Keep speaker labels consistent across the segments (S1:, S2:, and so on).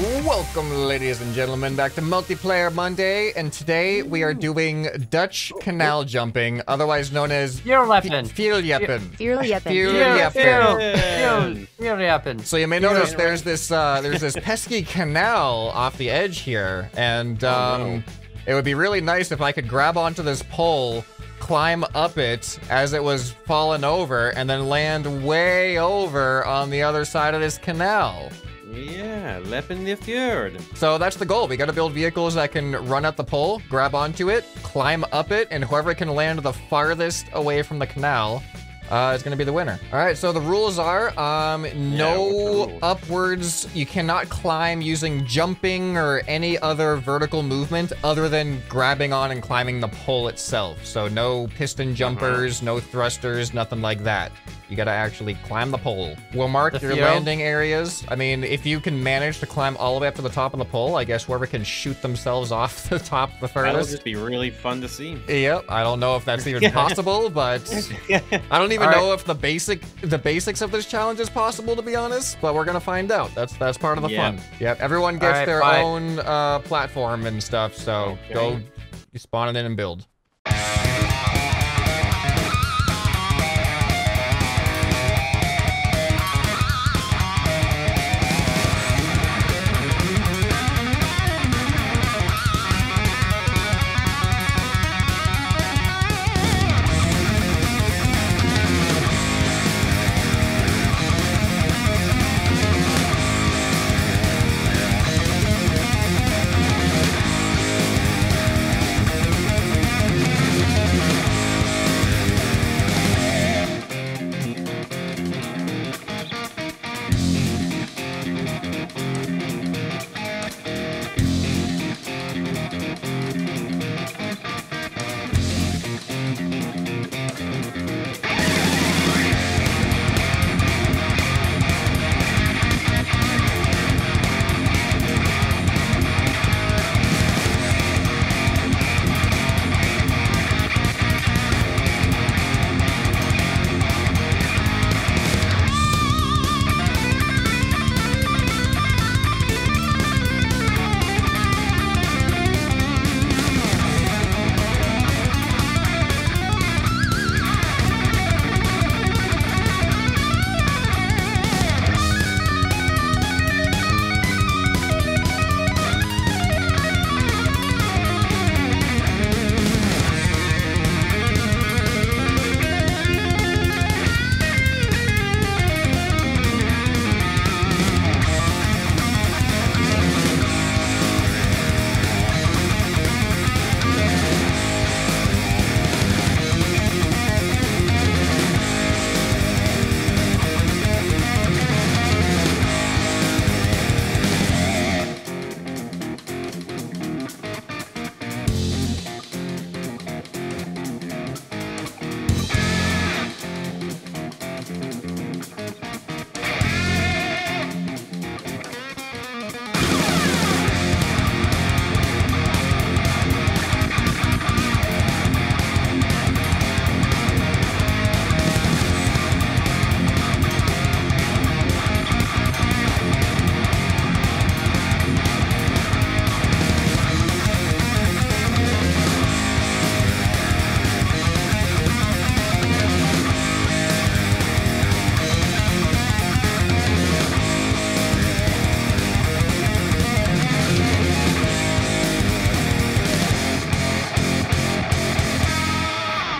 S1: Welcome, ladies and gentlemen, back to Multiplayer Monday, and today we are doing Dutch canal jumping, otherwise known as
S2: Fierljeppen.
S1: Fierljeppen.
S3: Fierljeppen.
S1: Fierljeppen.
S2: Fierljeppen.
S1: So you may notice there's this uh, there's this pesky canal off the edge here, and um, it would be really nice if I could grab onto this pole, climb up it as it was falling over, and then land way over on the other side of this canal.
S4: Yeah, Leppen the Fjord.
S1: So that's the goal. We got to build vehicles that can run at the pole, grab onto it, climb up it, and whoever can land the farthest away from the canal uh, is going to be the winner. All right, so the rules are um, no
S4: rules?
S1: upwards. You cannot climb using jumping or any other vertical movement other than grabbing on and climbing the pole itself. So no piston jumpers, no thrusters, nothing like that. You gotta actually climb the pole. We'll mark
S2: The
S1: your
S2: field?
S1: landing areas. I mean, if you can manage to climb all the way up to the top of the pole, I guess whoever can shoot themselves off the top of the
S4: That'll
S1: furthest.
S4: just be really fun to see.
S1: Yep, I don't know if that's even possible, but I don't even
S2: All right.
S1: know if the basic the basics of this challenge is possible to be honest, but we're gonna find out. That's that's part of the
S4: Yep.
S1: fun. Yep, everyone gets
S2: right,
S1: their
S2: bye.
S1: own uh, platform and stuff, so
S4: Okay.
S1: go spawn it in and build.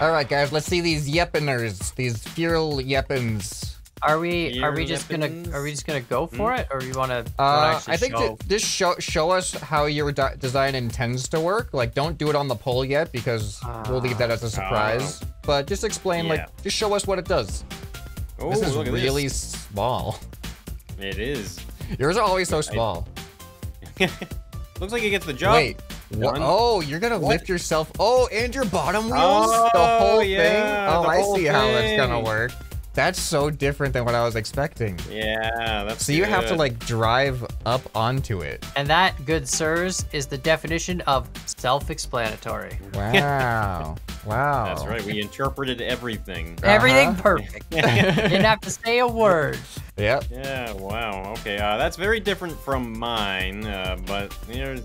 S1: All right, guys, let's see these Yeppeners, these Fuel Yeppens.
S2: Are we are we just gonna are we just gonna go for it or you wanna, wanna
S1: Uh,
S2: actually
S1: I think
S2: show?
S1: this show show us how your di- design intends to work. Like, don't do it on the pole yet because we'll leave that as a surprise. But just explain,
S4: Yeah.
S1: like, just show us what it does.
S4: Oh,
S1: this is really
S4: this.
S1: small.
S4: It is.
S1: Yours are always so small.
S4: Looks like it gets the job.
S1: Wait. What?
S4: done.
S1: Oh, you're gonna
S4: What?
S1: lift yourself. Oh, and your bottom wheels. the
S4: Oh,
S1: whole thing. Oh, I
S4: whole
S1: see how that's gonna work. That's so different than what I was expecting.
S4: Yeah, that's
S1: So you have to like drive up onto it.
S2: And that, good sirs, is the definition of self-explanatory.
S1: Wow. Wow.
S4: That's right. We interpreted everything.
S2: Everything
S1: Uh-huh.
S2: perfect. Didn't have to say a word.
S1: Yep.
S4: Yeah. Wow. Okay. Uh, that's very different from mine. Uh, but you know,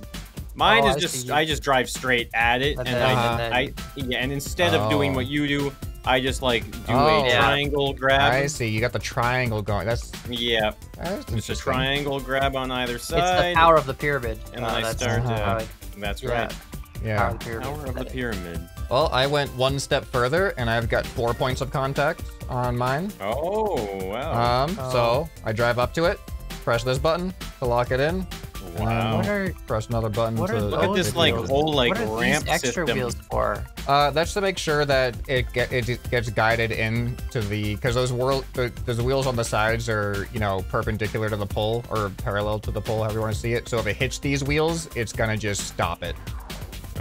S4: mine
S2: Oh,
S4: is
S2: I
S4: just. I just drive straight at it,
S2: And
S4: and,
S2: then-
S4: I,
S2: and then-
S4: I yeah, and instead of doing
S1: Oh.
S4: what you do, I just like do
S1: Oh.
S4: a
S2: Yeah.
S4: triangle grab.
S1: I see. You got the triangle going. That's
S4: Yeah,
S1: that's
S4: just a triangle grab on either side.
S2: It's the power of the pyramid.
S4: And
S2: Uh,
S4: then I
S2: that's
S4: start,
S2: how
S1: uh,
S2: I-
S4: That's
S2: yeah,
S4: right.
S2: Power
S1: Yeah.
S2: of the pyramid.
S4: Power of the pyramid.
S1: Well, I went one step further, and I've got four points of contact on mine.
S4: Oh wow!
S1: Um,
S2: Oh.
S1: so I drive up to it, press this button to lock it in,
S4: wow!
S2: What are
S1: press another button
S2: What
S1: to.
S2: are
S4: Look at this like
S2: wheels?
S4: whole like
S2: what are
S4: ramp
S2: these extra
S4: system.
S2: wheels for?
S1: Uh, that's to make sure that it get, it gets guided in to the because those world the, those wheels on the sides are you know perpendicular to the pole or parallel to the pole, however you want to see it. So if it hits these wheels, it's gonna just stop it.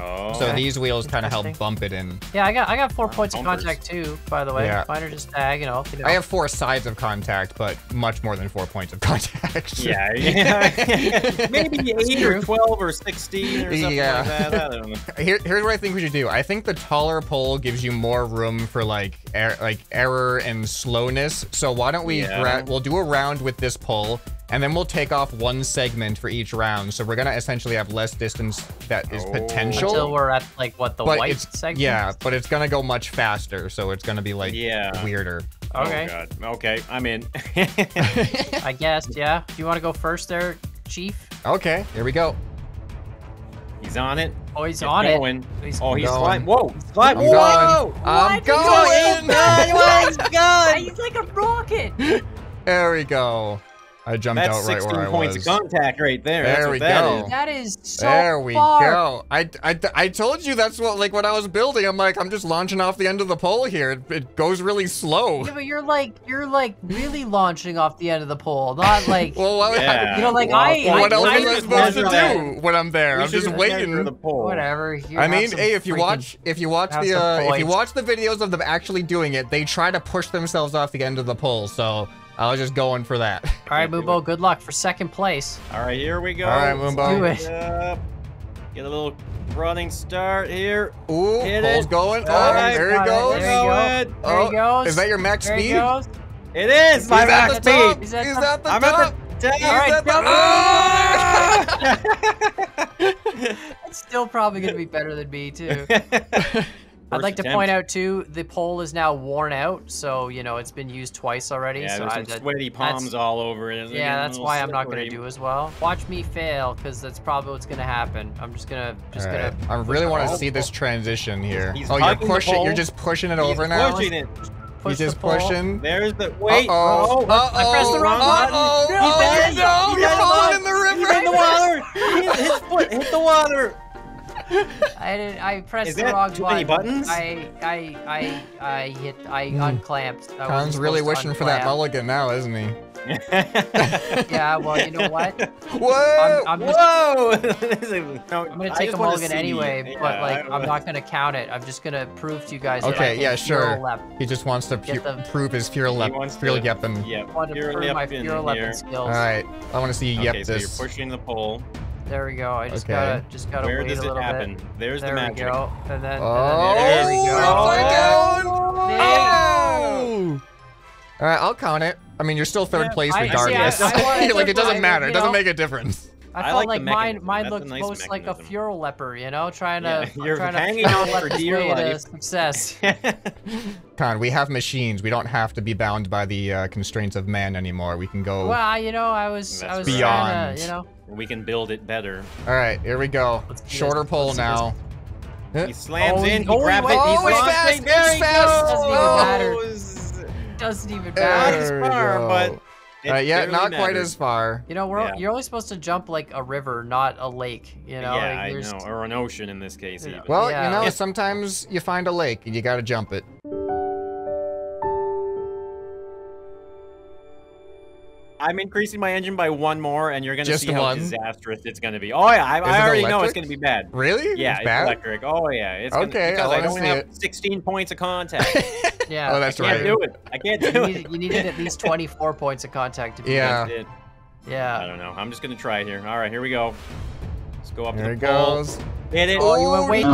S4: Oh,
S1: So these wheels kind of help bump it in.
S2: Yeah, I got I got four points of contact too. By the way,
S1: Yeah.
S2: mine are just diagonal. You know.
S1: I have four sides of contact, but much more than four points of contact.
S4: yeah, yeah. maybe eight or twelve or sixteen or something
S1: Yeah.
S4: like that. I don't know.
S1: Here, here's what I think we should do. I think the taller pole gives you more room for like er, like error and slowness. So why don't we
S4: Yeah.
S1: gra- we'll do a round with this pole, and then we'll take off one segment for each round. So we're gonna essentially have less distance that is
S4: Oh.
S1: potential.
S2: Until we're at like what the
S1: but
S2: white segment.
S1: yeah, but it's gonna go much faster, so it's gonna be like
S4: Yeah.
S1: weirder.
S2: Oh, okay.
S4: Oh god. Okay, I'm in.
S2: I guess. Yeah. Do you want to go first there, Chief?
S1: Okay, here we go.
S4: He's on it.
S2: Oh, he's
S4: Get
S2: on
S4: going.
S2: it. He's
S4: Oh, he's
S1: going.
S4: sliding. Whoa, he's sliding.
S1: I'm
S4: Whoa!
S1: going. I'm
S2: What?
S1: going.
S2: going. He's like a rocket.
S1: There we go. I jumped
S4: That's
S1: out right
S4: 16
S1: where I
S4: points
S1: was.
S4: of contact right there.
S1: There
S4: That's
S1: we
S4: what
S1: go.
S4: is.
S2: That is so
S1: there we
S2: far.
S1: go. I, I, I told you that's what like when I was building. I'm like I'm just launching off the end of the pole here. It, it goes really slow.
S2: Yeah, but you're like you're like really launching off the end of the pole, not like.
S1: Well, what,
S4: Yeah.
S2: You know, like,
S4: Well,
S2: I-
S1: well, what else am I supposed to
S4: measure that.
S1: do when I'm there?
S4: We
S1: I'm just waiting.
S4: measure the pole.
S2: Whatever. you
S1: I mean, hey, if you watch if you watch the uh, if you watch the videos of them actually doing it, they try to push themselves off the end of the pole. So I was just going for that.
S2: All right, Moonbo, good luck for second place.
S4: All right, here we go.
S1: All right, Moonbo.
S2: Do it.
S4: Yep. Get a little running start here.
S1: Ooh,
S4: Hit
S1: pole's
S4: it.
S1: going. Oh,
S4: All right,
S1: there he goes.
S2: There you go. There
S1: Oh,
S2: he goes.
S1: is that your max
S2: there
S1: speed?
S2: Goes.
S4: It is.
S1: He's
S4: My
S1: at
S4: max speed.
S2: He's at
S1: He's
S2: the-
S1: at the
S4: I'm
S1: top.
S4: at the top.
S2: All right,
S1: at the-
S2: jump.
S4: Ah!
S2: It's still probably gonna be better than me too. I'd like to point out too, the pole is now worn out, so you know it's been used twice already.
S4: Yeah,
S2: so
S4: there's
S2: I,
S4: some
S2: that-
S4: sweaty
S2: that's-
S4: palms all over it. It's
S2: Yeah, that's
S4: little
S2: why I'm not gonna do as well. Watch me fail, because that's probably what's gonna happen. I'm just gonna, just
S1: All right.
S2: gonna.
S1: I really want to
S4: Oh,
S1: see this transition here.
S4: He's
S1: oh, you're pushing. You're just pushing it
S4: He's
S1: over now.
S4: pushing it.
S2: push
S1: He's just
S2: the pole.
S1: pushing.
S4: There's the wait.
S1: Uh-oh.
S4: Oh,
S1: Uh-oh.
S2: I pressed the wrong button.
S1: Uh-oh.
S2: No,
S1: Oh,
S2: Daddy,
S1: no,
S2: you
S1: you're
S2: got
S1: falling
S2: it.
S1: in the river.
S4: He's in the water. His foot hit the water.
S2: I didn't. I pressed
S4: Is
S2: the wrong
S4: too
S2: button.
S4: many buttons?
S2: I, I, I, I hit. I unclamped. I
S1: Khan's Hmm. really
S2: supposed to
S1: wishing for that mulligan now, isn't he?
S2: Yeah, well, you know what?
S1: Whoa!
S2: I'm, I'm just.
S4: Whoa! I'm
S2: I'm gonna take a mulligan anyway, but like I'm not gonna count it. I'm just gonna prove to you guys. that I
S1: Okay, yeah, sure.
S2: lep-
S1: he just wants to pu-
S2: the-
S1: prove his fear
S4: He
S1: lep,
S4: wants
S1: fear
S4: to-
S1: yeppin.
S4: Yep.
S2: want to
S4: You're
S2: prove my
S4: lepping
S2: hero skills.
S1: All right, I want to see you yep
S4: Okay, so you're pushing the pole.
S2: There we go. I just
S1: Okay.
S2: gotta, just gotta
S4: Where
S2: wait
S4: does
S2: a
S4: it
S2: little
S4: happen?
S2: bit.
S4: There's
S2: There
S4: the
S2: we
S4: magic.
S2: go. And then,
S1: Oh,
S2: and then there we go.
S1: upside down!
S2: There.
S1: Oh! All right, I'll count it. I mean, you're still third
S4: Yeah,
S1: place
S2: I- I
S1: regardless.
S2: I- I
S1: like it doesn't matter. It doesn't make a difference.
S2: I,
S4: I
S2: felt
S4: like
S2: like, mine, mine
S4: That's
S2: looked
S4: nice
S2: most like a
S4: mechanism.
S2: Fural leper, you know, trying
S4: Yeah,
S2: to,
S4: you're
S2: trying to
S4: hanging
S2: Fural
S4: on for dear
S2: way to
S4: life.
S2: success.
S1: Con, we have machines. We don't have to be bound by the uh, constraints of man anymore. We can go.
S2: Well, you know, I was, I
S4: That's
S2: was
S1: right.
S2: trying
S1: Beyond.
S2: to, you know.
S4: We can build it better.
S1: All right, here we go.
S2: Let's do this.
S1: Shorter pole
S2: Let's
S1: now.
S4: He slams
S2: Oh,
S4: in,
S2: he-
S4: he
S2: oh,
S4: grabs
S2: went-
S4: it, he's
S1: oh, it's fast,
S4: there
S1: it's
S4: he
S1: fast.
S2: Doesn't even matter. Doesn't even
S4: Not
S2: matter.
S4: as far,
S1: go.
S4: but
S1: Uh, yeah,
S4: barely
S1: not quite as far.
S2: You know, we're,
S4: Yeah.
S2: you're only supposed to jump like a river, not a lake. You know,
S4: yeah,
S2: like,
S4: I know, or an ocean in this case.
S2: Yeah.
S4: Even.
S1: Well,
S2: Yeah.
S1: you know, sometimes you find a lake and you gotta jump it.
S4: I'm increasing my engine by one more, and you're gonna
S1: Just
S4: see how
S1: one?
S4: disastrous it's gonna be. Oh yeah, I,
S1: Is
S4: I
S1: it
S4: already know it's gonna be bad.
S1: Really?
S4: Yeah,
S1: It's
S4: it's, electric. Oh yeah, it's gonna,
S1: Okay, oh,
S4: I I,
S1: wanna
S4: don't
S1: see
S4: have
S1: it.
S4: 16 points of contact.
S2: yeah.
S1: Oh, that's right.
S4: I can't do it. I can't do
S2: You
S4: it.
S2: needed, you needed at least 24 points of contact to be
S1: Yeah.
S4: That's it. I don't know. I'm just gonna try it here. All right, here we go. Let's go up
S1: There
S4: to
S1: it
S4: the pole.
S1: goes.
S4: Hit it.
S2: Oh, you went way
S1: oh.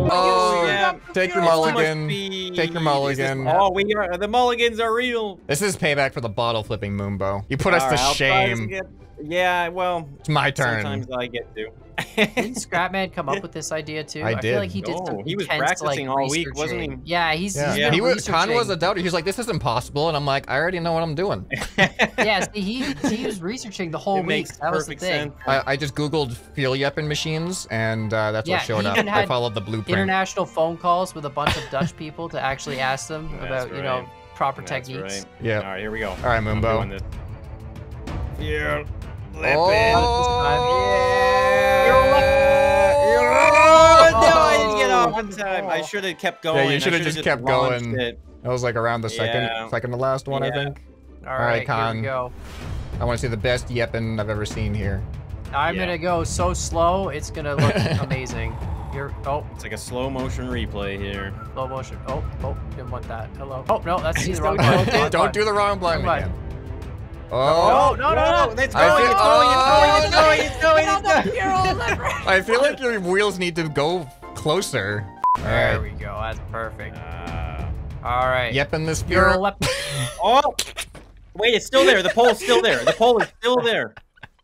S1: too... Oh, yeah. Take your
S4: It's too much
S1: mulligan. Take your mulligan.
S4: Oh, we are. The mulligans are real.
S1: This is payback for the bottle flipping Moonbo. You put us
S4: Alright,
S1: to shame.
S4: get- Yeah, well,
S1: It's my turn.
S4: sometimes I get to.
S2: Didn't Scrapman come up with this idea too?
S1: I
S2: I,
S1: did.
S2: feel like he did
S4: Oh,
S2: some
S4: he was
S2: intense,
S4: practicing
S2: like,
S4: all week, wasn't he?
S2: Yeah, he's,
S1: Yeah.
S2: he's
S4: Yeah.
S1: He was Khan was a
S2: researching-
S1: doubter. He's like, this is impossible, and I'm like, I already know what I'm doing.
S2: Yeah, see, he he was researching the whole
S4: it
S2: week.
S4: makes
S2: That was the thing.
S4: sense.
S1: I, I just googled fuel yepping machines, and uh, that's
S2: Yeah,
S1: what showed up. I followed the blueprint.
S2: International phone calls with a bunch of Dutch people to actually ask them
S4: That's
S2: about you know proper
S4: That's
S2: techniques.
S4: right.
S1: Yeah.
S4: All right, here we go.
S1: All right,
S4: I'm doing Yeah.
S1: Oh,
S4: I didn't get off in time. I should have kept going.
S1: Yeah,
S4: you
S1: should've
S4: should've
S1: just kept going.
S4: It.
S1: That was like around the second,
S4: Yeah.
S1: second to last one, I think.
S2: All
S1: right,
S2: right, here we go.
S1: I want to see the best yepping I've ever seen here.
S2: I'm
S4: Yeah.
S2: gonna go so slow, it's gonna look amazing. You're oh
S4: It's like a slow motion replay here.
S2: slow motion. Oh oh, didn't want that. Hello. Oh no, that's the
S4: Don't
S2: wrong
S4: do
S2: button.
S4: it.
S2: Wrong
S1: Don't do the wrong blind again.
S2: Oh
S1: Oh,
S2: no no no!
S4: It's going,
S1: feel-
S4: it's going, it's going, it's
S1: oh,
S4: going, it's going, it's going.
S2: You're all lever.
S1: I feel like your wheels need to go closer.
S2: There
S1: right,
S2: we go. That's perfect.
S4: Uh,
S2: All right.
S1: yepping this
S2: You're left.
S4: oh! Wait, it's still there. The pole's still there. The pole is still there.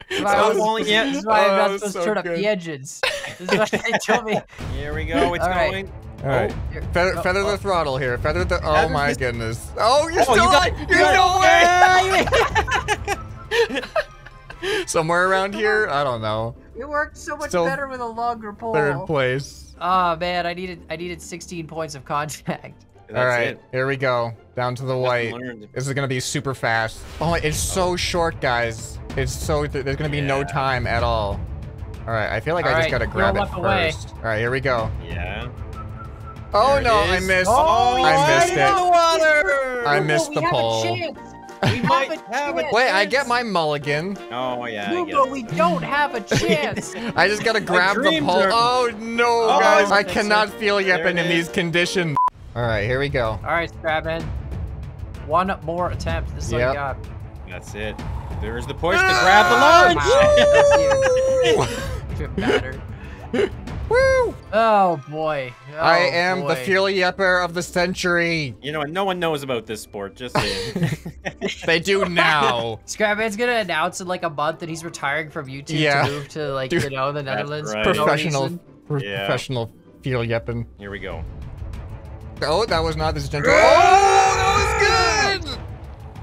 S2: This is
S4: It's
S2: why I
S4: not
S2: was-
S4: falling yet.
S2: This is why I'm
S1: Oh,
S2: not supposed
S1: so
S2: to turn up the engines. This is what they told me.
S4: Here we go. It's
S2: All right.
S4: going.
S1: All right,
S2: Here-
S1: feather,
S2: oh,
S1: feather
S2: oh.
S1: the throttle here. Feather the. Oh
S4: Feather
S1: my goodness. Oh, you're
S4: Oh,
S1: still
S4: you got
S1: on-
S4: it. You
S1: You're
S4: got
S1: no way. Somewhere around here, I don't know.
S2: It worked so much
S1: Still
S2: better with a longer pole.
S1: Third place.
S2: Oh man, I needed I needed 16 points of contact.
S4: That's
S1: All right,
S4: it.
S1: here we go. Down to the white. This is gonna be super fast. Oh, it's so oh. short, guys. It's so th- there's gonna be no time at all. All right, I feel like
S2: All
S1: I just gotta grab it
S2: left away.
S1: first. All right, here we go.
S4: Yeah.
S1: Oh
S4: There
S1: no, I missed.
S4: Oh,
S1: I missed it.
S4: the water.
S1: I missed
S2: we
S1: the
S2: have
S1: pole.
S2: A chance.
S4: We might have it.
S1: Wait, I get my mulligan.
S4: Oh yeah. I
S2: No,
S4: get
S2: but we don't have a chance.
S1: I just gotta grab the pole.
S4: are-
S1: Oh no,
S4: Oh,
S1: guys, I
S2: fix
S1: cannot
S2: it.
S1: feel
S4: There
S1: yepping in these conditions. All right, here we go.
S2: All right, Scrapman. One more attempt. This is all
S1: Yep.
S2: you got.
S4: That's it. There's the push to ah, grab the launch.
S2: Wow. Even better.
S1: Woo!
S2: Oh boy. Oh,
S1: I am the
S2: boy.
S1: fuel yepper of the century.
S4: You know what? No one knows about this sport. Just saying.
S1: They do now.
S2: Scrapman's gonna announce in like a month that he's retiring from YouTube
S1: Yeah.
S2: to move to like
S1: Dude.
S2: you know the Netherlands.
S4: right.
S2: for no
S1: professional, pro-
S4: Yeah.
S1: professional fuel yepping.
S4: Here we go.
S1: Oh, that was not this gentle. Oh, that was good.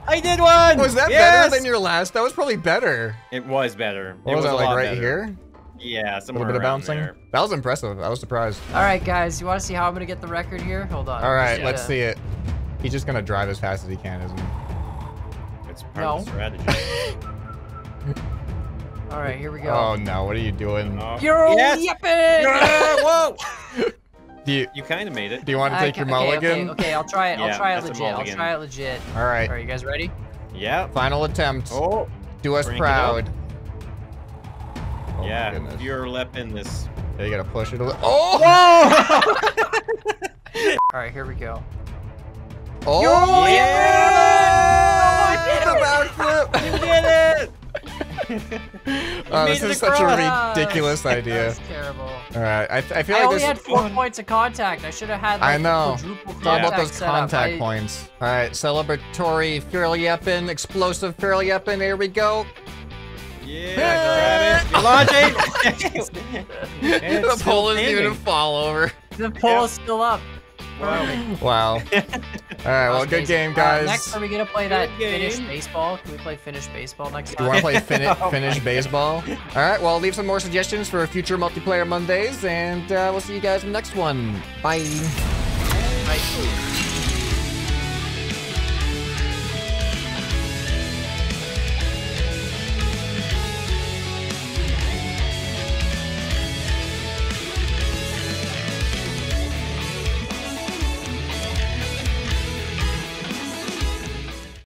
S4: I did one.
S1: Was that
S4: Yes!
S1: better than your last? That was probably better.
S4: It was better.
S1: What
S4: it
S1: was,
S4: was
S1: that
S4: a
S1: like
S4: lot
S1: right
S4: better.
S1: here?
S4: Yeah,
S1: A little bit of bouncing.
S4: there.
S1: That was impressive. I was surprised.
S2: All right, guys. You want to see how I'm gonna get the record here? Hold on.
S1: All right, let's see it. He's just gonna drive as fast as he can, isn't he?
S4: It's part of the strategy.
S2: All right, here we go.
S1: Oh no, what are you doing?
S4: Oh,
S2: You're
S4: yes!
S2: yipping!
S4: Yeah, whoa!
S1: Do you
S4: You kind of made it.
S1: do you want to take
S2: ca-
S1: your
S2: okay,
S1: mulligan?
S2: Okay, okay, I'll try it. I'll
S4: Yeah,
S2: try it legit. I'll try it legit.
S1: All right,
S2: All right, you guys ready?
S4: Yeah.
S1: final attempt.
S4: Oh,
S1: Do us
S4: crank it up.
S1: proud. Oh,
S4: yeah.
S1: goodness.
S4: You're lep in this.
S1: Yeah, you gotta push it a little. Oh!
S2: All right, here we go.
S1: Oh!
S2: Yo,
S1: yeah!
S2: yeah!
S1: The backflip!
S4: You did it!
S1: Oh, oh,
S4: made
S1: this
S4: it
S1: is such a ridiculous idea.
S2: That's terrible.
S1: All right, I, I feel
S2: I
S1: like
S2: only
S1: this.
S2: had four points of contact. I should have had. Like,
S1: I know.
S2: Quadruple
S1: It's all about those contact
S2: I-
S1: points. All right, celebratory Feral Yeppin, explosive Feral Yeppin. Here we go.
S4: Yeah, grab it.
S1: The pole isn't even fall over.
S2: The pole is still up.
S4: Wow.
S1: Wow. All right, well, good game,
S2: Uh,
S1: guys.
S2: next, are we gonna play that
S4: Good
S2: Finnish
S4: game.
S2: baseball? Can we play Finnish baseball next time?
S1: Do you want to play fin-
S4: Oh
S1: Finnish
S4: my
S1: baseball? All right, well, leave some more suggestions for future multiplayer Mondays, and uh, we'll see you guys in the next one. Bye.
S2: Right.